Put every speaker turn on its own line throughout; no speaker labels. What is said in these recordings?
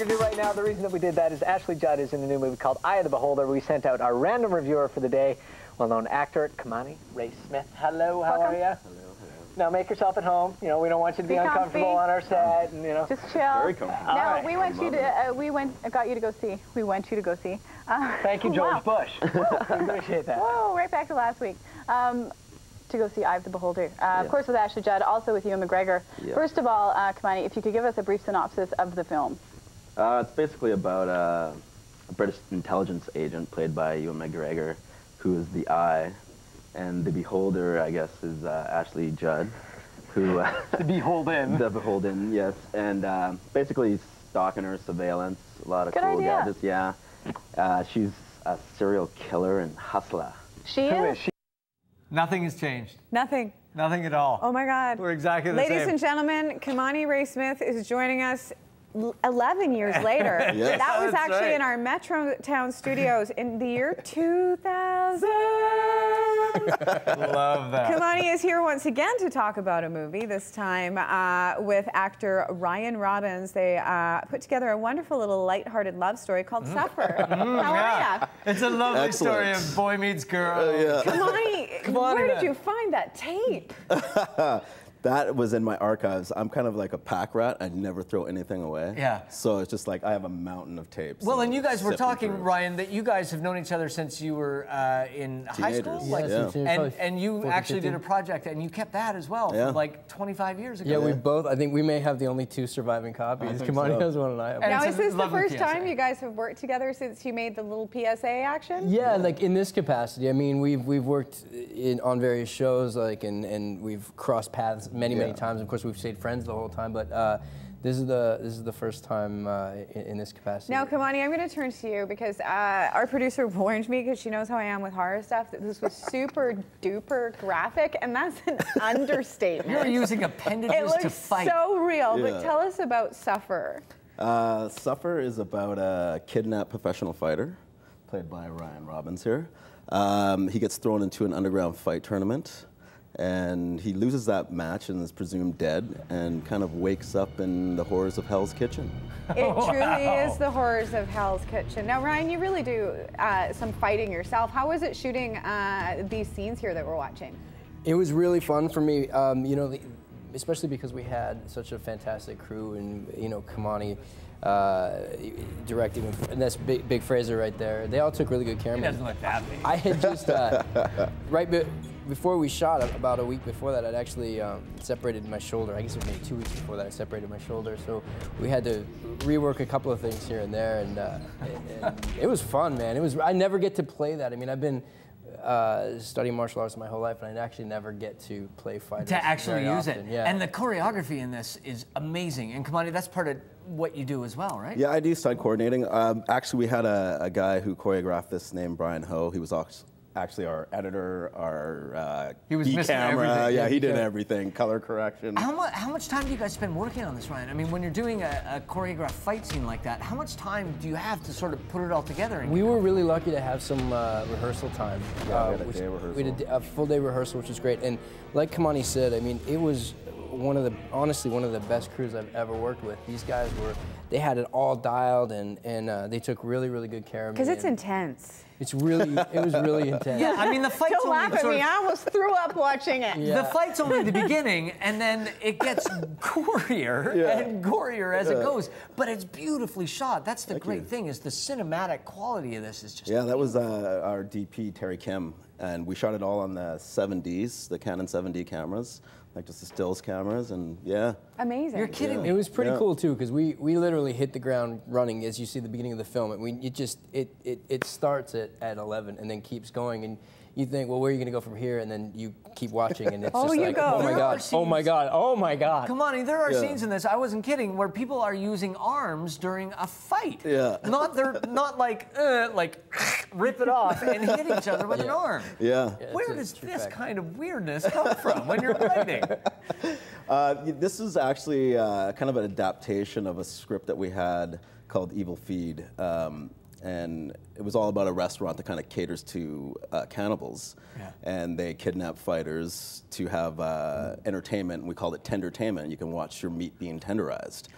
going to do right now, the reason that we did that is Ashley Judd is in a new movie called Eye of the Beholder. We sent out our random reviewer for the day, well-known actor Kimani Ray Smith. Hello, how
Welcome.
are you? Now make yourself at home. You know, we don't want you to be,
Be
uncomfortable
comfy.
on our set, and you know.
Just chill.
Very comfortable.
No,
All right.
we went you to. Uh, we went. uh, Got you to go see. We went you to go see. Uh,
Thank you, George
wow.
Bush. I appreciate that.
Whoa, right back to last week. Um, to go see Eye of the Beholder. Uh,
Yeah.
Of course, with Ashley Judd, also with Ewan McGregor.
Yeah.
First of all, uh, Kimani, if you could give us a brief synopsis of the film.
Uh, it's basically about uh, a British intelligence agent played by Ewan McGregor, who is the eye, and the beholder, I guess, is uh, Ashley Judd, who uh,
The beholden.
the beholden, yes, and uh, basically stalking her, surveillance, a lot of
Good
cool
idea.
gadgets. Yeah, uh, she's a serial killer and hustler.
She
Who
is.
is she?
Nothing has changed.
Nothing.
Nothing at all.
Oh my God.
We're exactly the
Ladies
same.
Ladies and gentlemen, Kimani Ray Smith is joining us l- 11 years later.
Yes.
That was
That's
actually
right.
in our Metrotown studios in the year 2000.
Love that.
Kimani is here once again to talk about a movie, this time uh, with actor Ryan Robbins. They uh, put together a wonderful little light-hearted love story called Suffer. How
Yeah.
are
It's a lovely
Excellent.
story of boy meets girl.
you? Kimani,
Come on
where did you find that tape?
That was in my archives. I'm kind of like a pack rat. I never throw anything away.
Yeah.
So it's just like I have a mountain of tapes.
Well,
I'm
and you guys were talking,
through.
Ryan, that you guys have known each other since you were uh, in high school.
Teenagers.
Like,
Yeah.
since
And, and you
14,
actually did a project, and you kept that as well
Yeah.
like 25 years ago.
Yeah, we both. I think we may have the only two surviving copies.
think
Kimani
so.
has one, and I have
And
one.
Now, is this the first
PSA.
time you guys have worked together since you made the little PSA action?
Yeah, like in this capacity. I mean, we've we've worked in on various shows, like and and we've crossed paths many many times. Of course, we've stayed friends the whole time, but uh, this is the this is the first time uh, in, in this capacity.
Now, Kimani, I'm going to turn to you because uh, our producer warned me because she knows how I am with horror stuff that this was super duper graphic, and that's an understatement.
You're using
it
appendages
looks
to fight.
so real, but tell us about Suffer.
Uh, Suffer is about a kidnapped professional fighter, played by Ryan Robbins here. Um, he gets thrown into an underground fight tournament, and he loses that match and is presumed dead, and kind of wakes up in the horrors of Hell's Kitchen.
It truly is the horrors of Hell's Kitchen. Now, Ryan, you really do uh, some fighting yourself. How was it shooting uh, these scenes here that we're watching?
It was really fun for me, um, you know, especially because we had such a fantastic crew and, you know, Kimani uh, directing, and that's Big, Big Fraser right there. They all took really good care of me.
He
me.
doesn't look that big.
I had just, uh, right be- before we shot, about a week before that, I'd actually um, separated my shoulder. I guess it was maybe two weeks before that, I separated my shoulder. So we had to rework a couple of things here and there, and, uh, and- and it was fun, man. It was. I never get to play that. I mean, I've been uh, studying martial arts my whole life, and I actually never get to play fighters
to actually
very
use
often.
it.
Yeah.
And the choreography in this is amazing. And Kimani, that's part of what you do as well, right?
Yeah, I do stunt coordinating. Um, actually, we had a, a guy who choreographed this named Brian Ho. He was act- actually our editor, our uh,
He was
key
missing
camera.
everything.
Yeah,
Yeah,
he did
yeah.
everything. Color correction.
How much, how much time do you guys spend working on this, Ryan? I mean, when you're doing a, a choreographed fight scene like that, how much time do you have to sort of put it all together? And
We were really lucky to have some uh, rehearsal time.
Yeah, we
uh,
had a
which-
day
We had a, a full day rehearsal, which was great. And like Kimani said, I mean, it was one of the, honestly, one of the best crews I've ever worked with. These guys were, they had it all dialed and, and uh, they took really, really good care of me.
Because it's intense.
It's really, it was really intense.
yeah, I mean, the fight's
Don't
only
laugh at
sort
me.
of-
I almost threw up watching it.
The fight's only the beginning, and then it gets gorier
Yeah.
and gorier as it goes. But it's beautifully shot. That's the great thing is the cinematic quality of this is just.
Yeah, that was uh, our DP Terry Kim, and we shot it all on the 7Ds, the Canon 7D cameras, like just the stills cameras, and yeah.
Amazing.
You're kidding
It was pretty
Yeah.
cool too, because we, we literally hit the ground running as you see the beginning of the film. And we it just it, it, it starts at, at 11 and then keeps going, and you think, well, where are you going to go from here? And then you keep watching, and it's
Oh,
just
you
like,
go.
oh my
There are
god, oh my god, oh my god.
Come on, there are
Yeah.
scenes in this. I wasn't kidding, where people are using arms during a fight.
Yeah.
Not they're not like uh, like rip it off and hit each other with an arm.
Yeah.
it's
Where does this
fact.
kind of weirdness come from when you're fighting?
Uh, this is actually uh, kind of an adaptation of a script that we had called Evil Feed. Um, and it was all about a restaurant that kind of caters to uh, cannibals.
Yeah.
And they kidnap fighters to have uh, entertainment. We called it tendertainment. You can watch your meat being tenderized.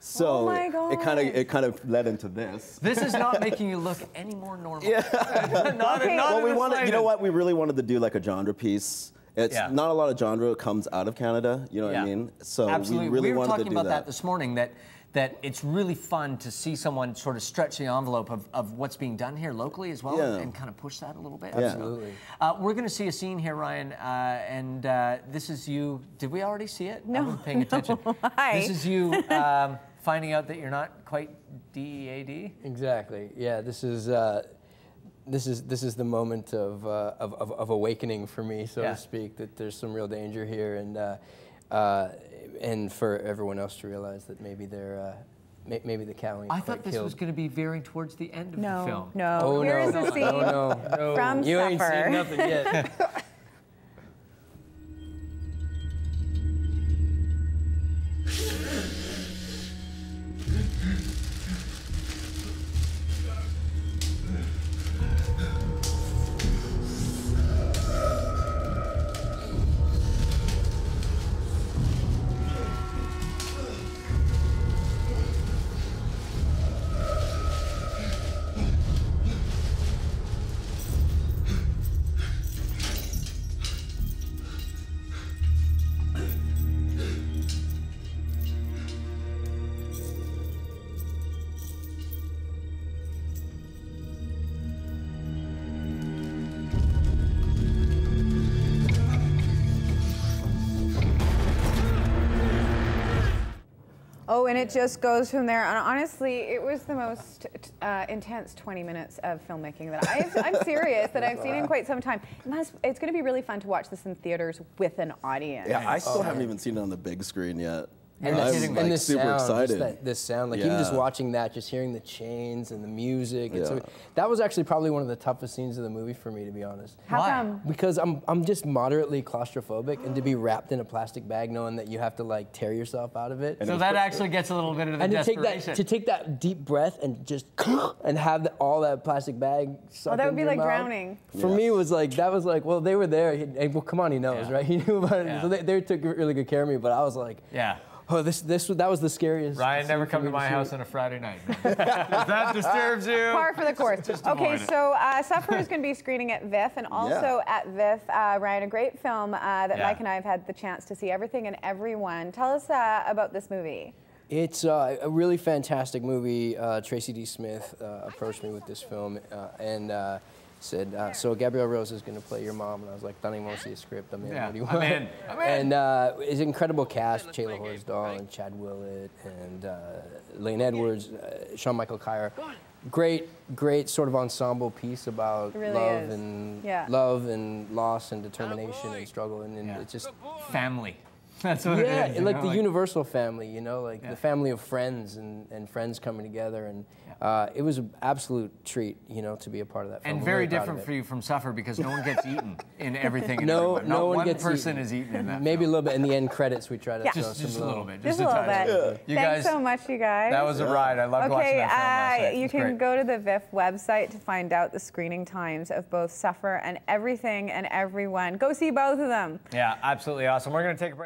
So
Oh my
it kind of it kind of led into this.
This is not making you look any more normal. Yeah. not,
Okay.
not
well, we
the
wanted, you know what? We really wanted to do like a genre piece. It's
Yeah.
not a lot of genre comes out of Canada. You know what I
Yeah.
mean? So
Absolutely.
we really
were
wanted
talking
to do that.
We were talking about that.
that.
this morning. That that it's really fun to see someone sort of stretch the envelope of, of what's being done here locally as well,
Yeah.
and kind of push that a little bit.
Yeah.
Absolutely.
Uh, we're going to see a scene here, Ryan, uh, and uh, this is you. Did we already see it?
No,
wasn't paying attention.
why?
This is you um, finding out that you're not quite DEAD.
Exactly. Yeah. This is. Uh, this is this is the moment of, uh, of, of, of awakening for me, so
Yeah.
to speak. That there's some real danger here, and uh, and for everyone else to realize that maybe they're uh, may, maybe the cow
I thought this
killed.
was going to be veering towards the end of the film.
no.
Oh
Here's
no!
the scene
No, no, no!
from
you ain't seen nothing yet.
Oh, and it just goes from there. And honestly, it was the most uh, intense 20 minutes of filmmaking that I've, I'm serious that I've seen in quite some time. It must, it's going to be really fun to watch this in theaters with an audience.
Yeah, I still haven't even seen it on the big screen yet.
And,
I'm
the,
like
and the
super
sound,
excited.
That, this sound, like even just watching that, just hearing the chains and the music.
Yeah.
a- that was actually probably one of the toughest scenes of the movie for me, to be honest.
How
Why?
come?
Because I'm I'm just moderately claustrophobic, and to be wrapped in a plastic bag, knowing that you have to like tear yourself out of it,
So that actually gets a little bit of the
and to take
desperation.
that to take that deep breath and just and have the, all that plastic bag.
Oh, that would be like
mouth.
drowning.
For me, it was like that was like well, they were there. He, and, well, come on, he knows,
Yeah.
right? He knew about it,
Yeah.
so they, they took really good care of me. But I was like,
yeah.
Oh, this this that was the scariest.
Ryan, never come to my house on a Friday night. if that disturbs you.
Par for the course.
Just
okay, so uh, Suffer is going to be screening at VIFF and also at VIFF. Uh, Ryan, a great film uh, that
Yeah.
Mike and I have had the chance to see everything and everyone. Tell us uh, about this movie.
It's uh, a really fantastic movie. Uh, Tracy D. Smith uh, approached me with this film uh, and uh, said, uh, "So Gabrielle Rose is going to play your mom," and I was like, "Don't even want to see a script. I'm in.
Yeah,
What do you
I'm
want?"
in. I'm in.
And uh, it's an incredible cast: Chelah Horsdal and Chad Willett and uh, Lane Edwards, uh, Sean Michael Kyer. Great, great sort of ensemble piece about
really
love
is.
and
Yeah.
love and loss and determination and struggle, and, and
Yeah.
it's just
Family. That's what
yeah,
it is. you
like
know,
the universal family, you know, like
Yeah.
the family of friends and, and friends coming together. And uh, it was an absolute treat, you know, to be a part of that film.
And
I'm
very
proud of
different for you from Suffer because no one gets eaten in everything.
No,
everyone.
no
Not
one
one
gets
person
eaten.
is eaten in that.
Maybe a little bit in the end credits. We try to
Yeah.
throw
Just,
some
just a little bit.
Just,
Just
a little
tiny
bit.
You
Thanks
guys,
so much, you guys.
That was a ride. I loved watching
Okay,
that film last
uh, you can
great.
go to the VIFF website to find out the screening times of both Suffer and Everything and Everyone. Go see both of them.
Yeah, absolutely awesome. We're going to take a break.